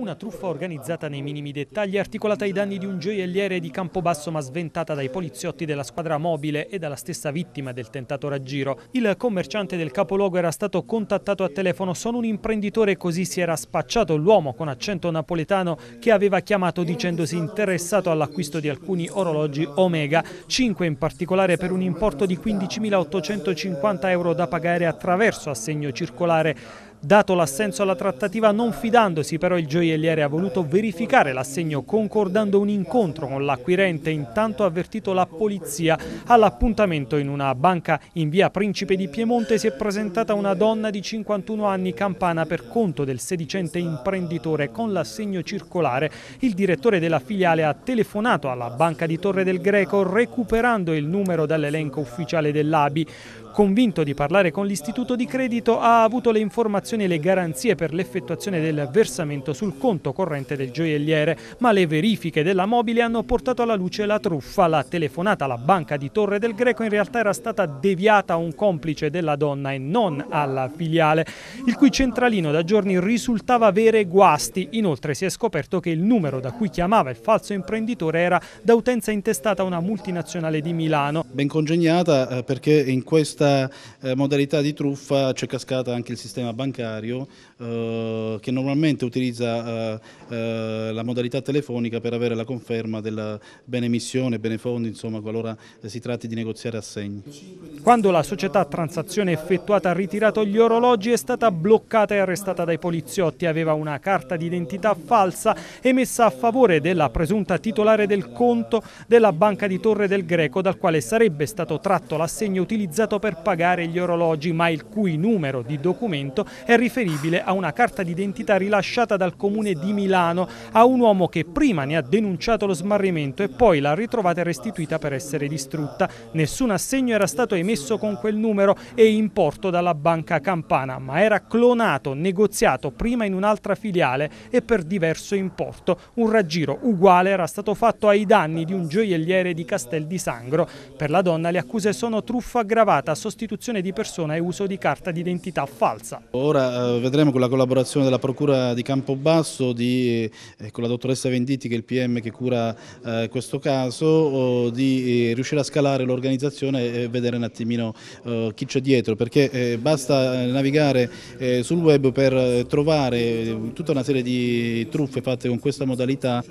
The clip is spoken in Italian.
Una truffa organizzata nei minimi dettagli, articolata ai danni di un gioielliere di Campobasso ma sventata dai poliziotti della squadra mobile e dalla stessa vittima del tentato raggiro. Il commerciante del capoluogo era stato contattato a telefono, sono un imprenditore così si era spacciato l'uomo con accento napoletano che aveva chiamato dicendosi interessato all'acquisto di alcuni orologi Omega, 5 in particolare per un importo di 15.850 euro da pagare attraverso assegno circolare. Dato l'assenso alla trattativa, non fidandosi però il gioielliere ha voluto verificare l'assegno concordando un incontro con l'acquirente, intanto ha avvertito la polizia. All'appuntamento in una banca in via Principe di Piemonte si è presentata una donna di 51 anni campana per conto del sedicente imprenditore con l'assegno circolare. Il direttore della filiale ha telefonato alla banca di Torre del Greco recuperando il numero dall'elenco ufficiale dell'ABI. Convinto di parlare con l'istituto di credito, ha avuto le informazioni e le garanzie per l'effettuazione del versamento sul conto corrente del gioielliere, ma le verifiche della mobile hanno portato alla luce la truffa. La telefonata alla banca di Torre del Greco in realtà era stata deviata a un complice della donna e non alla filiale, il cui centralino da giorni risultava avere guasti. Inoltre si è scoperto che il numero da cui chiamava il falso imprenditore era da utenza intestata a una multinazionale di Milano. Ben congegnata eh, perché in questa eh, modalità di truffa c'è cascata anche il sistema bancario eh, che normalmente utilizza eh, eh la modalità telefonica per avere la conferma della benemissione, benefondi, insomma qualora si tratti di negoziare assegni. Quando la società transazione effettuata ha ritirato gli orologi è stata bloccata e arrestata dai poliziotti, aveva una carta d'identità falsa emessa a favore della presunta titolare del conto della banca di Torre del Greco dal quale sarebbe stato tratto l'assegno utilizzato per pagare gli orologi, ma il cui numero di documento è riferibile a una carta d'identità rilasciata dal comune di Milano a un uomo che prima ne ha denunciato lo smarrimento e poi l'ha ritrovata e restituita per essere distrutta. Nessun assegno era stato emesso con quel numero e importo dalla banca campana, ma era clonato, negoziato prima in un'altra filiale e per diverso importo. Un raggiro uguale era stato fatto ai danni di un gioielliere di Castel di Sangro. Per la donna le accuse sono truffa aggravata, sostituzione di persona e uso di carta d'identità falsa. Ora eh, vedremo con la collaborazione della Procura di Campobasso di, eh, con la dottoressa Venditti che è il PM che cura eh, questo caso di eh, riuscire a scalare l'organizzazione e vedere un attimino eh, chi c'è dietro. Perché basta navigare sul web per trovare tutta una serie di truffe fatte con questa modalità